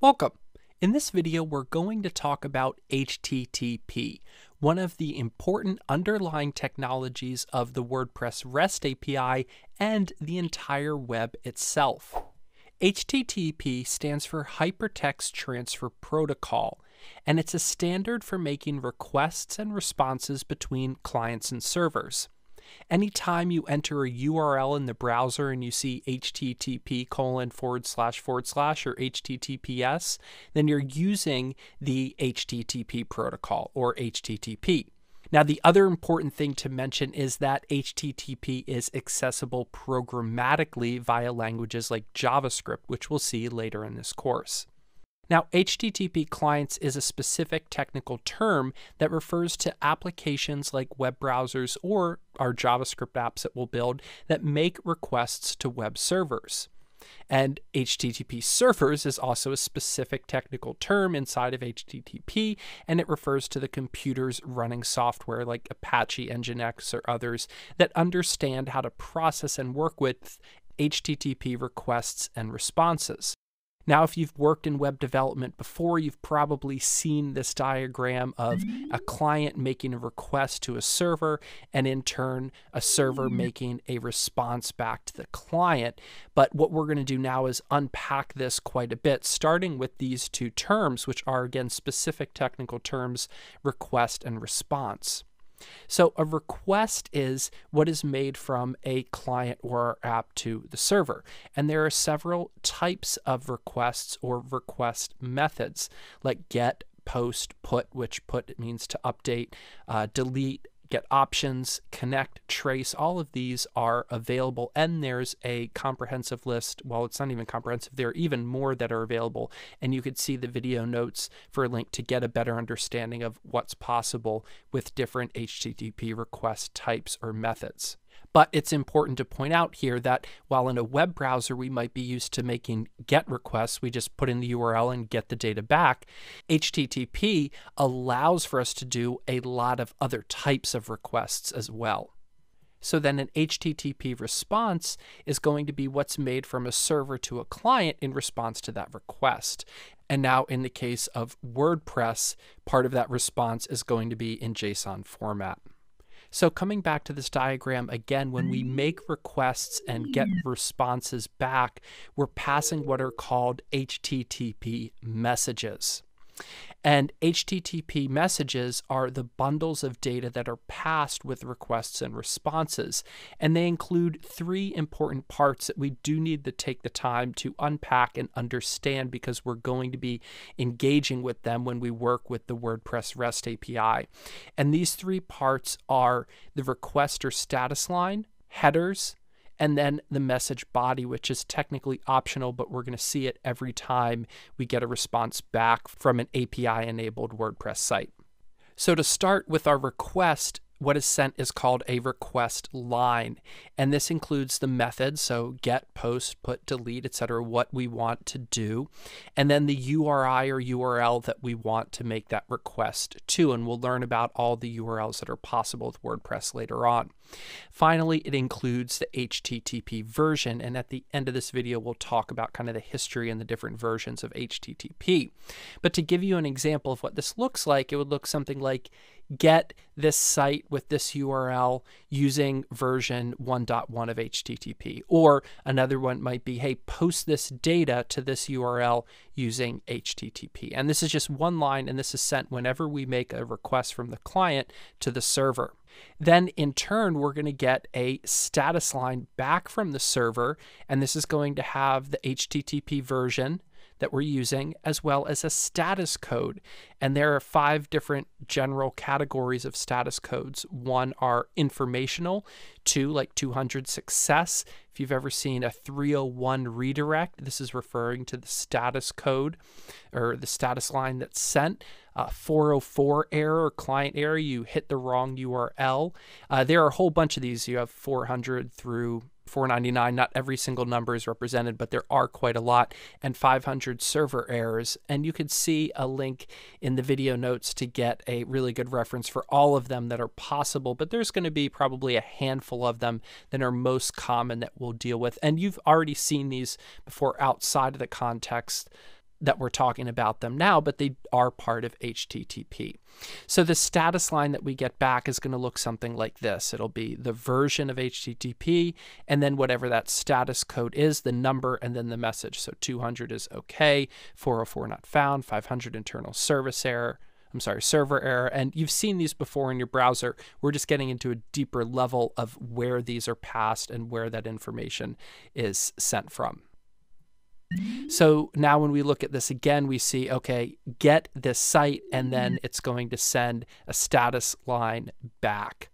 Welcome! In this video, we're going to talk about HTTP, one of the important underlying technologies of the WordPress REST API and the entire web itself. HTTP stands for Hypertext Transfer Protocol, and it's a standard for making requests and responses between clients and servers. Anytime you enter a URL in the browser and you see http colon forward slash forward slash or https, then you're using the HTTP protocol or HTTP. Now, the other important thing to mention is that HTTP is accessible programmatically via languages like JavaScript, which we'll see later in this course. Now, HTTP clients is a specific technical term that refers to applications like web browsers or our JavaScript apps that we'll build that make requests to web servers. And HTTP servers is also a specific technical term inside of HTTP, and it refers to the computers running software like Apache Nginx or others that understand how to process and work with HTTP requests and responses. Now, if you've worked in web development before, you've probably seen this diagram of a client making a request to a server and in turn a server making a response back to the client. But what we're going to do now is unpack this quite a bit, starting with these two terms, which are again specific technical terms request and response. So a request is what is made from a client or app to the server. And there are several types of requests or request methods like get, post, put, which put means to update, uh, delete, get options, connect, trace, all of these are available. And there's a comprehensive list. Well, it's not even comprehensive, there are even more that are available. And you could see the video notes for a link to get a better understanding of what's possible with different HTTP request types or methods. But it's important to point out here that while in a web browser we might be used to making GET requests, we just put in the URL and get the data back, HTTP allows for us to do a lot of other types of requests as well. So then an HTTP response is going to be what's made from a server to a client in response to that request. And now in the case of WordPress, part of that response is going to be in JSON format. So coming back to this diagram again, when we make requests and get responses back, we're passing what are called HTTP messages. And HTTP messages are the bundles of data that are passed with requests and responses. And they include three important parts that we do need to take the time to unpack and understand because we're going to be engaging with them when we work with the WordPress REST API. And these three parts are the request or status line, headers, and then the message body, which is technically optional, but we're going to see it every time we get a response back from an API enabled WordPress site. So, to start with our request, what is sent is called a request line. And this includes the method, so get, post, put, delete, etc., what we want to do, and then the URI or URL that we want to make that request to. And we'll learn about all the URLs that are possible with WordPress later on. Finally, it includes the HTTP version. And at the end of this video, we'll talk about kind of the history and the different versions of HTTP. But to give you an example of what this looks like, it would look something like get this site with this URL using version 1.1 of HTTP. Or another one might be, hey, post this data to this URL using HTTP. And this is just one line, and this is sent whenever we make a request from the client to the server. Then, in turn, we're going to get a status line back from the server, and this is going to have the HTTP version that we're using, as well as a status code. And there are five different general categories of status codes. One are informational, two, like 200 success. If you've ever seen a 301 redirect, this is referring to the status code or the status line that's sent. Uh, 404 error, client error, you hit the wrong URL. Uh, there are a whole bunch of these. You have 400 through 499 not every single number is represented but there are quite a lot and 500 server errors. And you could see a link in the video notes to get a really good reference for all of them that are possible but there's going to be probably a handful of them that are most common that we'll deal with. And you've already seen these before outside of the context that we're talking about them now, but they are part of HTTP. So the status line that we get back is going to look something like this. It'll be the version of HTTP and then whatever that status code is, the number, and then the message. So 200 is okay, 404 not found, 500 internal service error, I'm sorry, server error. And you've seen these before in your browser. We're just getting into a deeper level of where these are passed and where that information is sent from. So now when we look at this again, we see, okay, get this site, and then mm-hmm. it's going to send a status line back.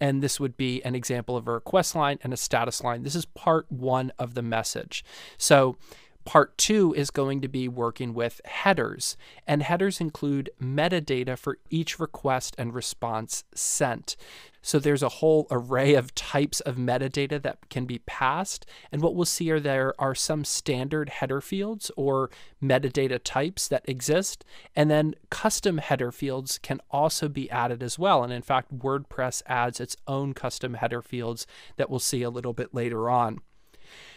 And this would be an example of a request line and a status line. This is part one of the message. So Part two is going to be working with headers, and headers include metadata for each request and response sent. So there's a whole array of types of metadata that can be passed. And what we'll see are there are some standard header fields or metadata types that exist. And then custom header fields can also be added as well. And in fact, WordPress adds its own custom header fields that we'll see a little bit later on.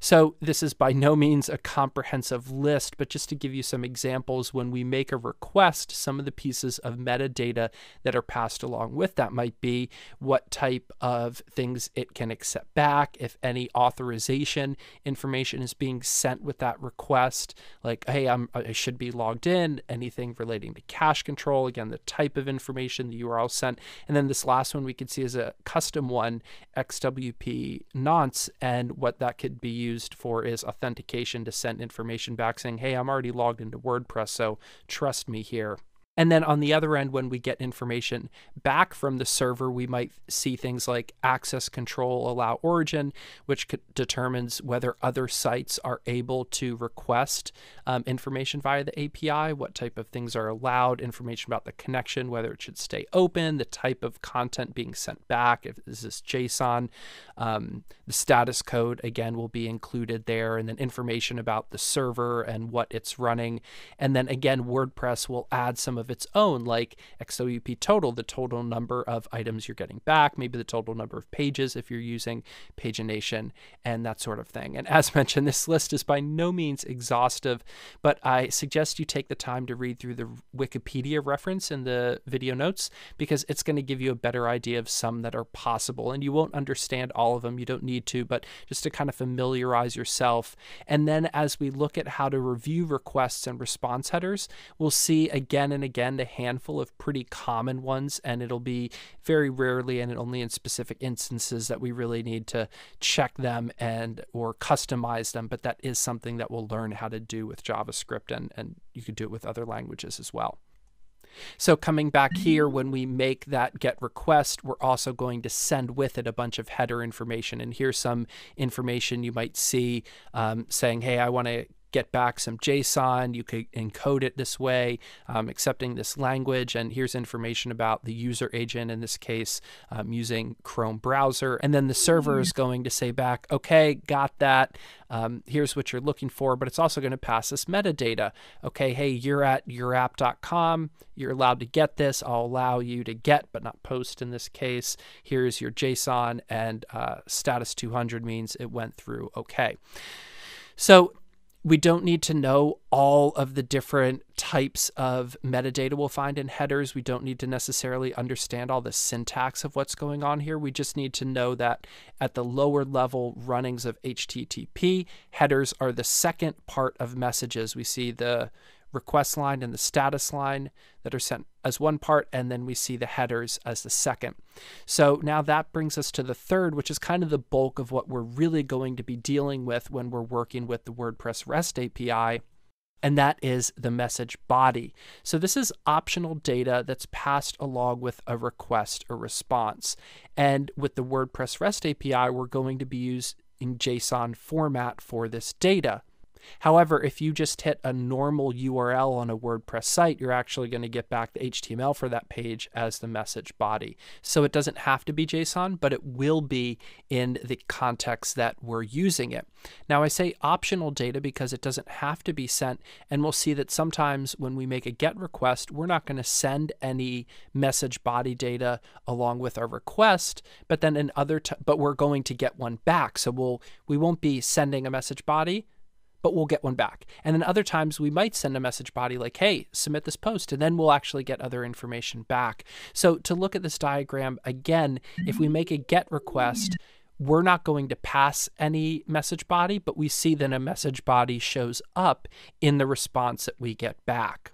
So this is by no means a comprehensive list, but just to give you some examples, when we make a request, some of the pieces of metadata that are passed along with that might be what type of things it can accept back, if any authorization information is being sent with that request, like, hey, I'm, I should be logged in, anything relating to cache control, again, the type of information, the URL sent. And then this last one we could see is a custom one, XWP nonce, and what that could be used used for is authentication to send information back saying, hey, I'm already logged into WordPress, so trust me here. And then on the other end, when we get information back from the server, we might see things like access control allow origin, which determines whether other sites are able to request um, information via the API, what type of things are allowed, information about the connection, whether it should stay open, the type of content being sent back, if this is JSON. Um, the status code, again, will be included there, and then information about the server and what it's running. And then again, WordPress will add some of of its own, like XWP total, the total number of items you're getting back, maybe the total number of pages if you're using pagination, and that sort of thing. And as mentioned, this list is by no means exhaustive, but I suggest you take the time to read through the Wikipedia reference in the video notes because it's going to give you a better idea of some that are possible. And you won't understand all of them, you don't need to, but just to kind of familiarize yourself. And then as we look at how to review requests and response headers, we'll see again and again again a handful of pretty common ones, and it'll be very rarely and only in specific instances that we really need to check them and or customize them. But that is something that we'll learn how to do with JavaScript, and, and you could do it with other languages as well. So coming back here, when we make that get request, we're also going to send with it a bunch of header information. And here's some information you might see um, saying, hey, I want to get back some JSON. You could encode it this way, um, accepting this language. And here's information about the user agent, in this case, um, using Chrome browser. And then the server is going to say back, okay, got that. Um, here's what you're looking for, but it's also going to pass this metadata. Okay, hey, you're at yourapp.com. You're allowed to get this. I'll allow you to get, but not post in this case. Here's your JSON, and uh, status 200 means it went through okay. So we don't need to know all of the different types of metadata we'll find in headers. We don't need to necessarily understand all the syntax of what's going on here. We just need to know that at the lower level runnings of HTTP, headers are the second part of messages. We see the request line and the status line that are sent as one part, and then we see the headers as the second. So now that brings us to the third, which is kind of the bulk of what we're really going to be dealing with when we're working with the WordPress REST API. And that is the message body. So, this is optional data that's passed along with a request or response. And with the WordPress REST API, we're going to be using JSON format for this data. However, if you just hit a normal URL on a WordPress site, you're actually going to get back the HTML for that page as the message body. So it doesn't have to be JSON, but it will be in the context that we're using it. Now, I say optional data because it doesn't have to be sent, and we'll see that sometimes when we make a GET request, we're not going to send any message body data along with our request, but then in other, but we're going to get one back. So we'll we won't be sending a message body but we'll get one back. And then other times we might send a message body like, hey, submit this post, and then we'll actually get other information back. So to look at this diagram again, if we make a get request, we're not going to pass any message body, but we see that a message body shows up in the response that we get back.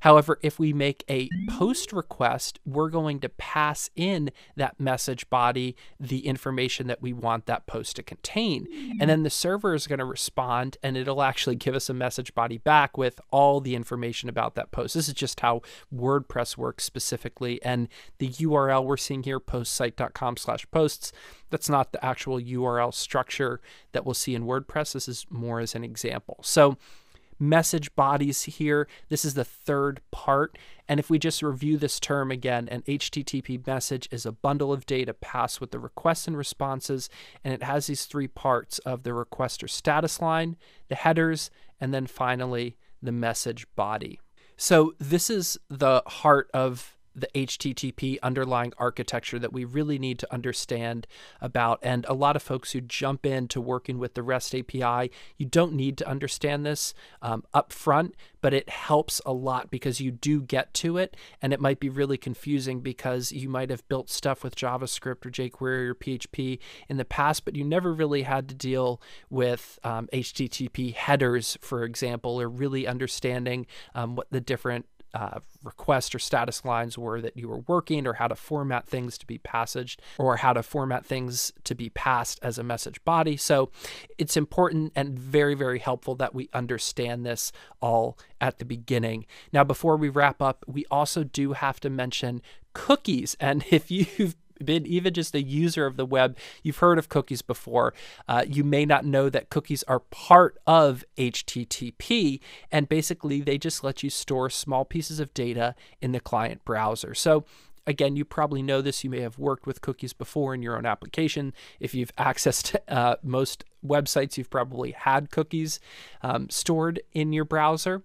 However, if we make a post request, we're going to pass in that message body the information that we want that post to contain. And then the server is going to respond and it'll actually give us a message body back with all the information about that post. This is just how WordPress works specifically. And the URL we're seeing here, postsite.com slash posts, that's not the actual URL structure that we'll see in WordPress. This is more as an example. So message bodies here. This is the third part. And if we just review this term again, an HTTP message is a bundle of data passed with the requests and responses, and it has these three parts of the requester status line, the headers, and then finally the message body. So this is the heart of the HTTP underlying architecture that we really need to understand about. And a lot of folks who jump into working with the REST API, you don't need to understand this um, up front, but it helps a lot because you do get to it. And it might be really confusing because you might have built stuff with JavaScript or jQuery or PHP in the past, but you never really had to deal with um, HTTP headers, for example, or really understanding um, what the different uh, request or status lines were that you were working, or how to format things to be passaged, or how to format things to be passed as a message body. So it's important and very, very helpful that we understand this all at the beginning. Now, before we wrap up, we also do have to mention cookies. And if you've been even just a user of the web, you've heard of cookies before. Uh, you may not know that cookies are part of HTTP, and basically they just let you store small pieces of data in the client browser. So again, you probably know this. You may have worked with cookies before in your own application. If you've accessed uh, most websites, you've probably had cookies um, stored in your browser.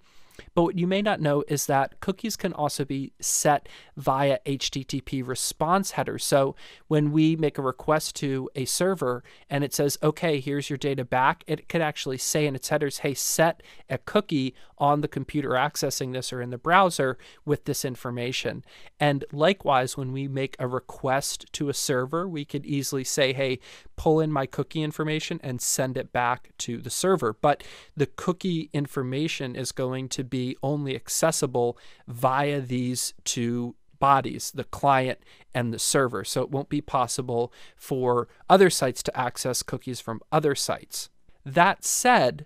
But what you may not know is that cookies can also be set via HTTP response headers. So when we make a request to a server and it says, okay, here's your data back, it could actually say in its headers, hey, set a cookie on the computer accessing this or in the browser with this information. And likewise, when we make a request to a server, we could easily say, hey, pull in my cookie information and send it back to the server. But the cookie information is going to be only accessible via these two bodies, the client and the server. So it won't be possible for other sites to access cookies from other sites. That said,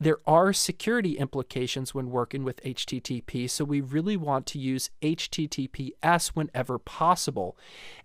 there are security implications when working with HTTP, so we really want to use HTTPS whenever possible.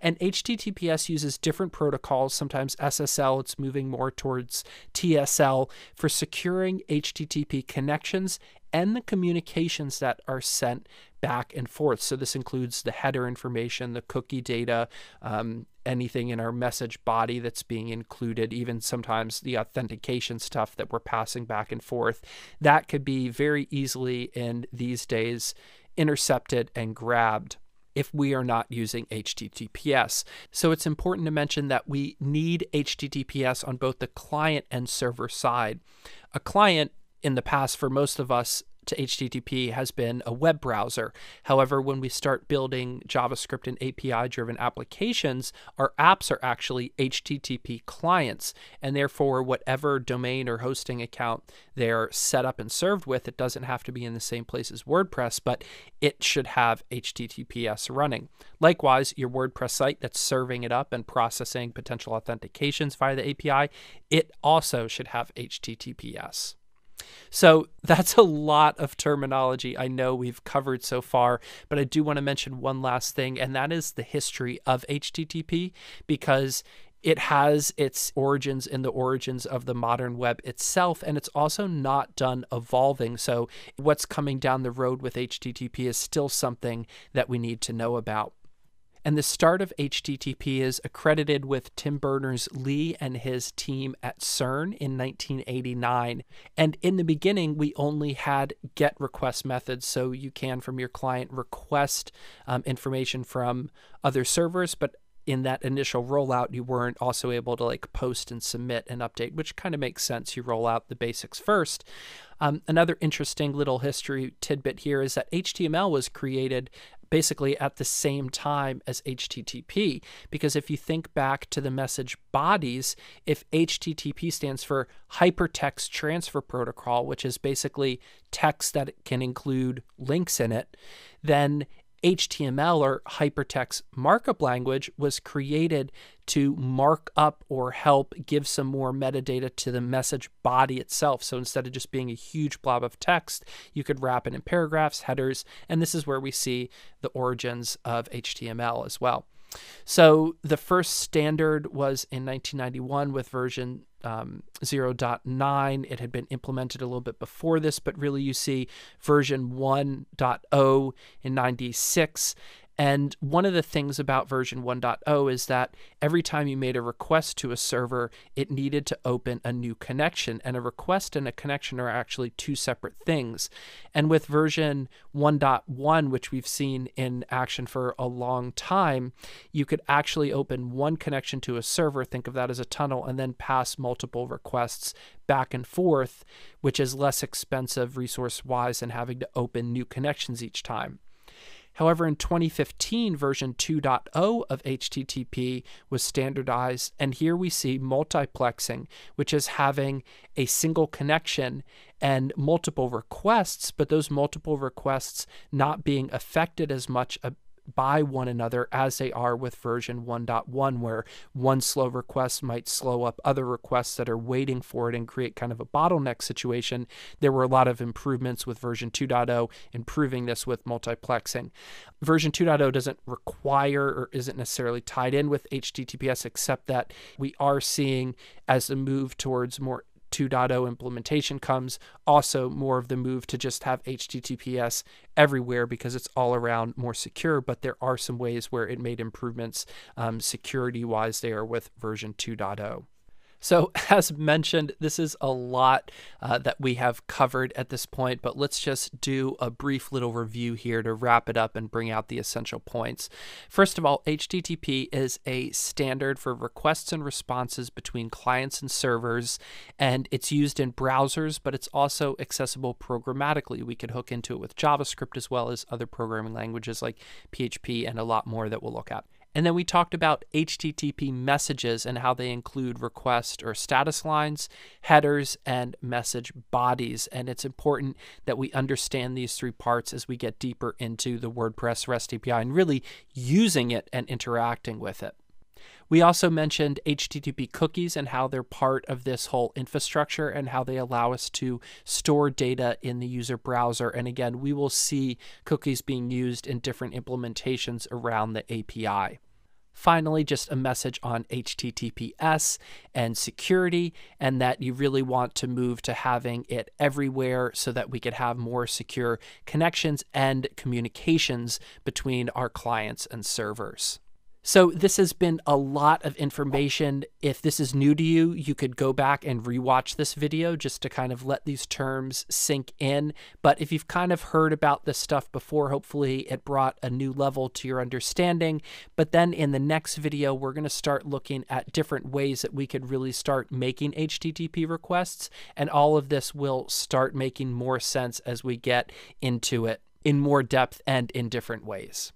And HTTPS uses different protocols, sometimes SSL, it's moving more towards TSL, for securing HTTP connections and the communications that are sent back and forth. So this includes the header information, the cookie data, um, anything in our message body that's being included, even sometimes the authentication stuff that we're passing back and forth. That could be very easily in these days intercepted and grabbed if we are not using HTTPS. So it's important to mention that we need HTTPS on both the client and server side. A client in the past for most of us to HTTP has been a web browser. However, when we start building JavaScript and API driven applications, our apps are actually HTTP clients. And therefore, whatever domain or hosting account they're set up and served with, it doesn't have to be in the same place as WordPress, but it should have HTTPS running. Likewise, your WordPress site that's serving it up and processing potential authentications via the API, it also should have HTTPS. So that's a lot of terminology I know we've covered so far, but I do want to mention one last thing, and that is the history of HTTP because it has its origins in the origins of the modern web itself, and it's also not done evolving. So, what's coming down the road with HTTP is still something that we need to know about. And the start of HTTP is accredited with Tim Berners Lee and his team at CERN in 1989. And in the beginning, we only had GET request methods, so you can, from your client, request um, information from other servers. But in that initial rollout, you weren't also able to like post and submit and update, which kind of makes sense. You roll out the basics first. Um, another interesting little history tidbit here is that HTML was created basically at the same time as HTTP. Because if you think back to the message bodies, if HTTP stands for Hypertext Transfer Protocol, which is basically text that can include links in it, then HTML or hypertext markup language was created to mark up or help give some more metadata to the message body itself. So instead of just being a huge blob of text, you could wrap it in paragraphs, headers, and this is where we see the origins of HTML as well. So the first standard was in 1991 with version um, 0.9. It had been implemented a little bit before this, but really you see version 1.0 in 96 and one of the things about version 1.0 is that every time you made a request to a server, it needed to open a new connection. And a request and a connection are actually two separate things. And with version 1.1, which we've seen in action for a long time, you could actually open one connection to a server, think of that as a tunnel, and then pass multiple requests back and forth, which is less expensive resource wise than having to open new connections each time. However, in 2015, version 2.0 of HTTP was standardized, and here we see multiplexing, which is having a single connection and multiple requests, but those multiple requests not being affected as much by one another as they are with version 1.1, where one slow request might slow up other requests that are waiting for it and create kind of a bottleneck situation. There were a lot of improvements with version 2.0, improving this with multiplexing. Version 2.0 doesn't require or isn't necessarily tied in with HTTPS, except that we are seeing as a move towards more 2.0 implementation comes also more of the move to just have HTTPS everywhere because it's all around more secure. But there are some ways where it made improvements um, security wise there with version 2.0. So, as mentioned, this is a lot uh, that we have covered at this point, but let's just do a brief little review here to wrap it up and bring out the essential points. First of all, HTTP is a standard for requests and responses between clients and servers, and it's used in browsers, but it's also accessible programmatically. We could hook into it with JavaScript as well as other programming languages like PHP and a lot more that we'll look at. And then we talked about HTTP messages and how they include request or status lines, headers, and message bodies. And it's important that we understand these three parts as we get deeper into the WordPress REST API and really using it and interacting with it. We also mentioned HTTP cookies and how they're part of this whole infrastructure and how they allow us to store data in the user browser. And again, we will see cookies being used in different implementations around the API. Finally, just a message on HTTPS and security, and that you really want to move to having it everywhere so that we could have more secure connections and communications between our clients and servers. So, this has been a lot of information. If this is new to you, you could go back and rewatch this video just to kind of let these terms sink in. But if you've kind of heard about this stuff before, hopefully it brought a new level to your understanding. But then in the next video, we're going to start looking at different ways that we could really start making HTTP requests. And all of this will start making more sense as we get into it in more depth and in different ways.